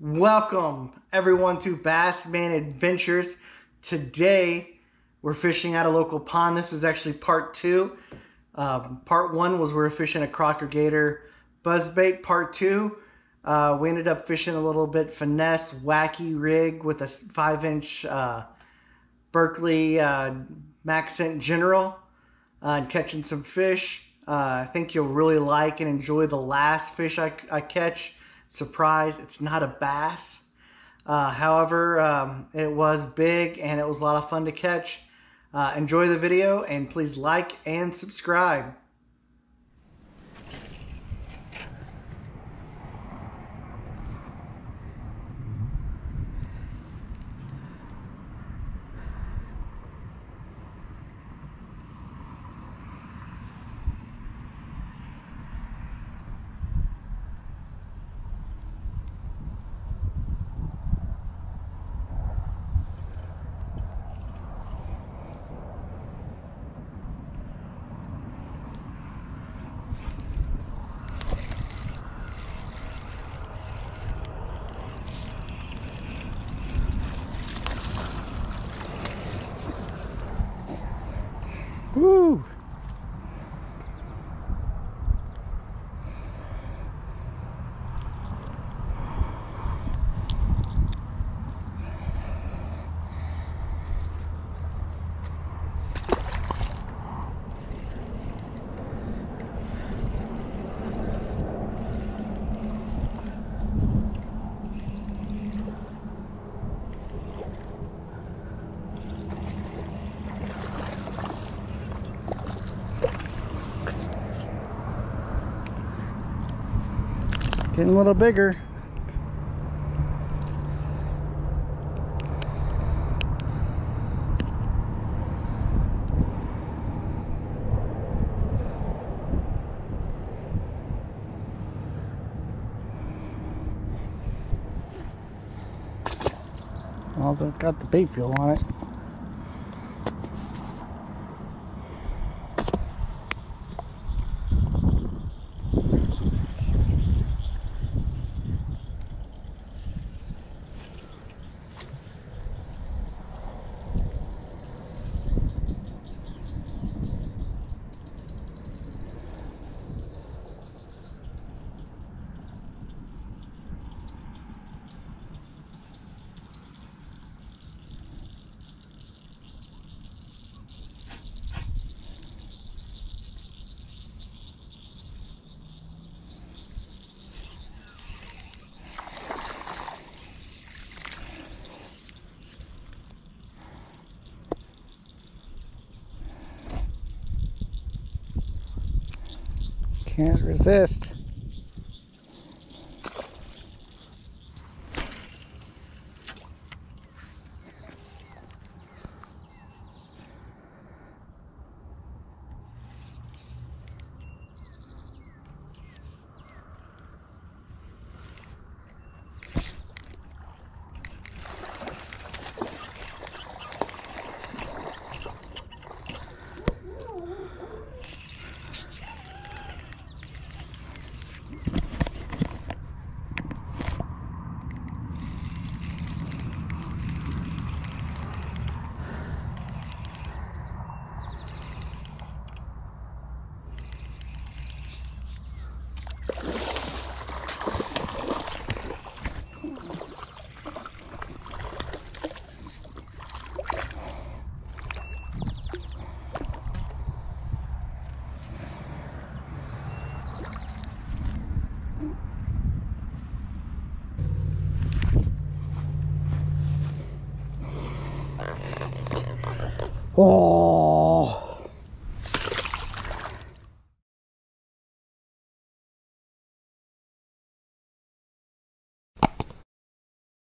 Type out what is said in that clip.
Welcome everyone to Bassman Adventures. Today we're fishing at a local pond. This is actually part two. Um, part one was we are fishing a Crocker Gator buzzbait. Part two, uh, we ended up fishing a little bit finesse, wacky rig with a five inch uh, Berkley uh, Max Scent General uh, and catching some fish. Uh, I think you'll really like and enjoy the last fish I, I catch Surprise, it's not a bass. Uh, however, um, it was big and it was a lot of fun to catch. Uh, enjoy the video and please like and subscribe. Woo! Getting a little bigger. Also, it's got the bait fuel on it. Can't resist. Oh.